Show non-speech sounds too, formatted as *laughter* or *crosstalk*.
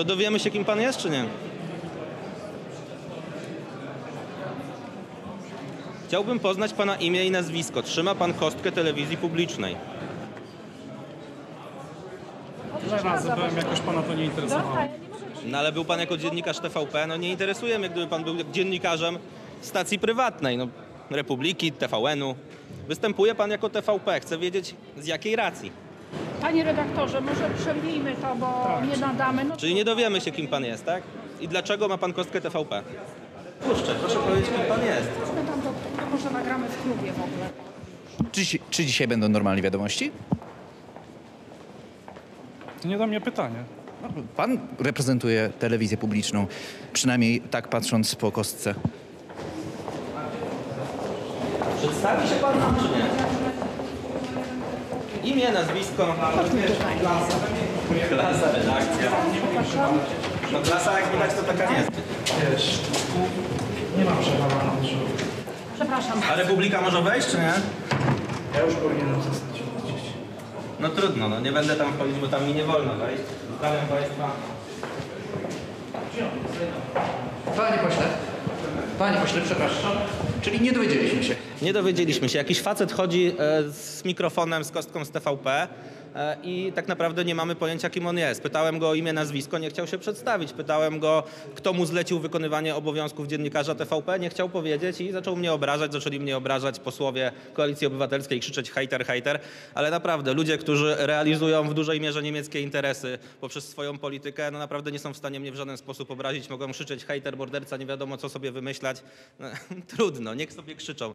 To dowiemy się, kim pan jest, czy nie? Chciałbym poznać pana imię i nazwisko. Trzyma pan kostkę telewizji publicznej. Tyle razy byłem, jakoś pana to nie interesowało. No ale był pan jako dziennikarz TVP, no nie interesuje mnie, gdyby pan był dziennikarzem stacji prywatnej, no Republiki, TVN-u. Występuje pan jako TVP, chcę wiedzieć z jakiej racji. Panie redaktorze, może przerwijmy to, bo nie nadamy. No Czyli nie dowiemy się, kim pan jest, tak? I dlaczego ma pan kostkę TVP? Puszczę, proszę powiedzieć, kim pan jest. Chodźmy tam do, to może nagramy w klubie w ogóle. Czy, czy dzisiaj będą normalne wiadomości? To nie do mnie pytanie. No, Pan reprezentuje telewizję publiczną, przynajmniej tak patrząc po kostce. Przedstawi się pan nam, czy nie? Imię, nazwisko. Klasa, redakcja. No klasa, jak widać, to taka nie jest. Wiesz, nie ma przewaga na dużo. Przepraszam. A Republika może wejść, czy nie? Ja już powinienem zostać gdzieś. No trudno, no nie będę tam wchodzić, bo tam mi nie wolno wejść. Pozdrawiam państwa. Panie pośle, panie pośle, przepraszam. Czyli nie dowiedzieliśmy się. Nie dowiedzieliśmy się. Jakiś facet chodzi e, z mikrofonem, z kostką z TVP e, i tak naprawdę nie mamy pojęcia, kim on jest. Pytałem go o imię, nazwisko, nie chciał się przedstawić. Pytałem go, kto mu zlecił wykonywanie obowiązków dziennikarza TVP, nie chciał powiedzieć i zaczął mnie obrażać. Zaczęli mnie obrażać posłowie Koalicji Obywatelskiej, krzyczeć hejter, hejter. Ale naprawdę, ludzie, którzy realizują w dużej mierze niemieckie interesy poprzez swoją politykę, no naprawdę nie są w stanie mnie w żaden sposób obrazić. Mogą krzyczeć hejter, morderca, nie wiadomo co sobie wymyślać. No, *laughs* trudno, niech sobie krzyczą.